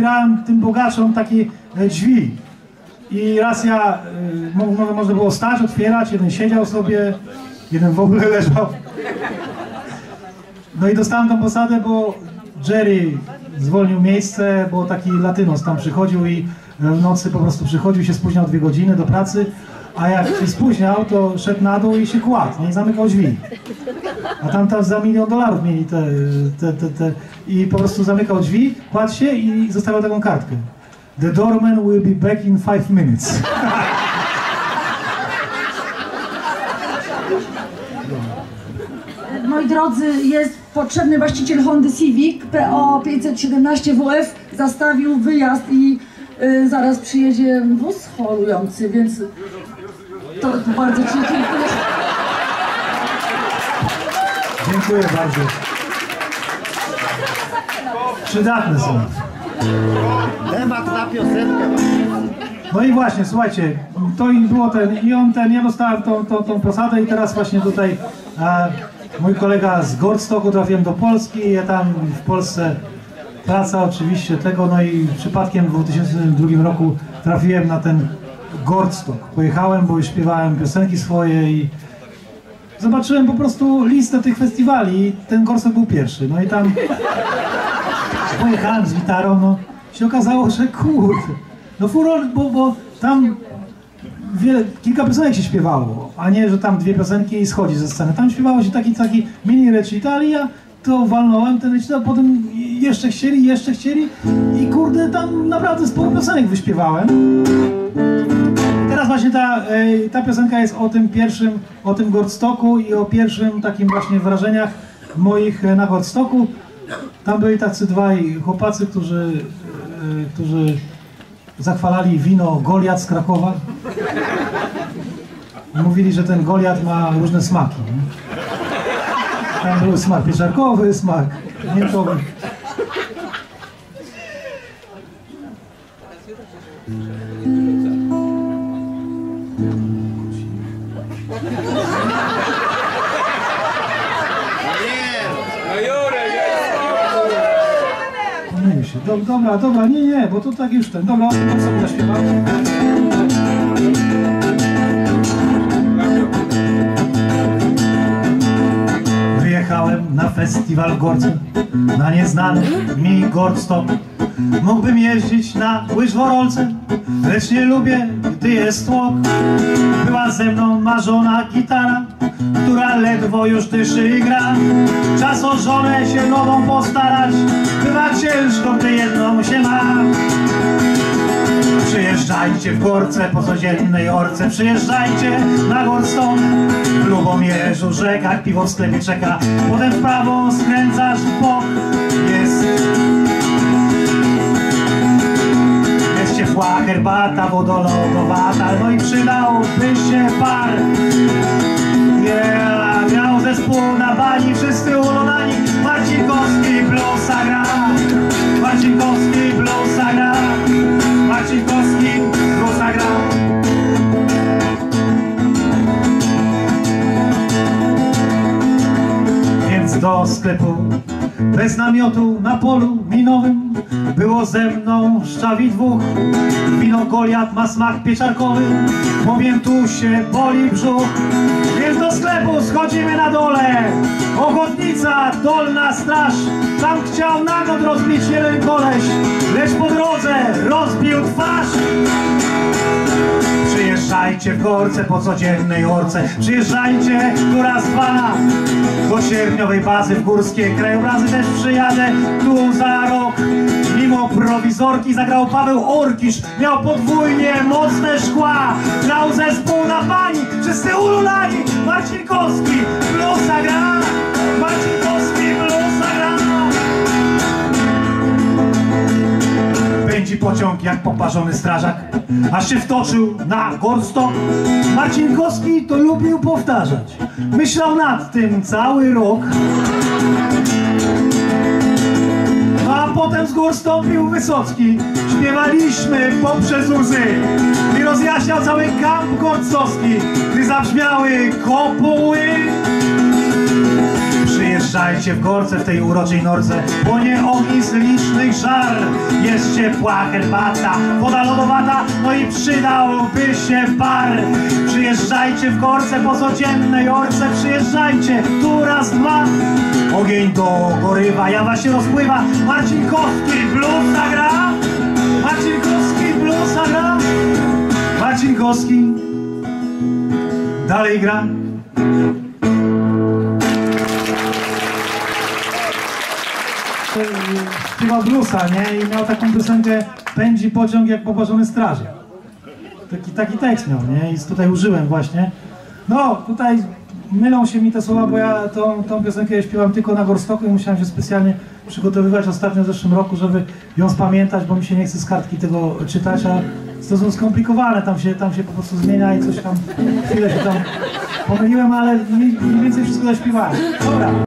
otwierałem tym bogaczom takie drzwi. I raz ja, mo- można było stać, otwierać, jeden siedział sobie, jeden w ogóle leżał. No i dostałem tą posadę, bo Jerry zwolnił miejsce, bo taki latynos tam przychodził i w nocy po prostu przychodził, się spóźniał dwie godziny do pracy, a jak się spóźniał, to szedł na dół i się kładł, nie? I zamykał drzwi. A tam, za milion dolarów mieli te, te, te, te i po prostu zamykał drzwi, kładł się i zostawiał taką kartkę. The doorman will be back in five minutes. Moi drodzy, jest potrzebny właściciel Hondy Civic PO 517 WF zastawił wyjazd i y, zaraz przyjedzie wóz chorujący, więc to bardzo Ci dziękuję. Dziękuję bardzo. Przydatne są. Temat na piosenkę. No i właśnie, słuchajcie, to i było ten, i on ten, ja dostałem tą, tą, tą posadę i teraz właśnie tutaj e, mój kolega z Gordstocku trafiłem do Polski, ja tam w Polsce praca oczywiście tego, no i przypadkiem w 2002 roku trafiłem na ten Gordstock. Pojechałem, bo śpiewałem piosenki swoje i zobaczyłem po prostu listę tych festiwali i ten Gordstock był pierwszy, no i tam pojechałem z gitarą, no się okazało, że kurde, no furor, bo, bo tam wiele, kilka piosenek się śpiewało, a nie, że tam dwie piosenki i schodzi ze sceny. Tam śpiewało się taki, taki mini recital i ja to walnąłem ten recital, potem jeszcze chcieli, jeszcze chcieli i kurde, tam naprawdę sporo piosenek wyśpiewałem. Teraz właśnie ta, e, ta piosenka jest o tym pierwszym, o tym Gordstocku i o pierwszym takim właśnie wrażeniach moich e, na Gordstocku. Tam byli tacy dwaj chłopacy, którzy, e, którzy zachwalali wino Goliat z Krakowa. Mówili, że ten Goliat ma różne smaki. Nie? Tam był smak pieczarkowy, smak miętowy. Dob- Dobra, dobra, nie, nie, bo to tak już ten. Dobra, on sobie zaśpiewał. Wyjechałem festiwal w Gorce, na nieznany mi Gordstop. Mógłbym jeździć na łyżworolce, lecz nie lubię, gdy jest tłok. Była ze mną marzona gitara, która ledwo już dyszy i gra. Czas o żonę się nową postarać, Przyjeżdżajcie w Gorce po codziennej orce, przyjeżdżajcie na Gorston. W Lubomierzu, rzekach, piwo w sklepie czeka, potem w prawo skręcasz w bok. Jest. Jest ciepła herbata, wodolodowata, no i przydałby się par. Yeah, grał zespół na bani, wszyscy ulonani, Marcinkowski bluesa gra, Marcinkowski sklepu bez namiotu na polu minowym było ze mną szczawi dwóch. Wino Goliat ma smak pieczarkowy, powiem tu się boli brzuch. Więc do sklepu schodzimy na dole, ochotnica, dolna straż. Tam chciał nagod rozbić jeden koleś, lecz po drodze rozbił twarz. Przyjeżdżajcie w Gorce po codziennej orce. Przyjeżdżajcie tu raz, dwa Do sierpniowej bazy w górskie. Krajobrazy też przyjadę tu za rok. Mimo prowizorki zagrał Paweł Orkisz. Miał podwójnie mocne szkła. Grał zespół na pani. Wszyscy ululani Marcinkowski bluesa gra. Marcinkowski pociąg jak poparzony strażak, aż się wtoczył na Gorstok. Marcinkowski to lubił powtarzać. Myślał nad tym cały rok. A potem z gór Wysocki. Śpiewaliśmy poprzez łzy. I rozjaśniał cały kamp gorcowski, gdy zabrzmiały kopuły. Przyjeżdżajcie w gorce w tej uroczej norce, płonie z licznych żar. Jest ciepła herbata, woda lodowata, no i przydałby się bar. Przyjeżdżajcie w gorce po codziennej orce, przyjeżdżajcie, tu raz, dwa. Ogień do gorywa, jawa się rozpływa, Marcin Kowski blues zagra. Marcin Kowski blues zagra. Marcin Kowski dalej gra. Śpiewał bluesa, nie? I miał taką piosenkę Pędzi pociąg jak poparzony straży. Taki, taki tekst miał, nie? I tutaj użyłem właśnie. No, tutaj mylą się mi te słowa, bo ja tą, tą piosenkę śpiewam tylko na Gorstoku i musiałem się specjalnie przygotowywać ostatnio w zeszłym roku, żeby ją spamiętać, bo mi się nie chce z kartki tego czytać, a to są skomplikowane, tam się, tam się po prostu zmienia i coś tam, chwilę się tam pomyliłem, ale mniej więcej wszystko zaśpiewałem. Dobra.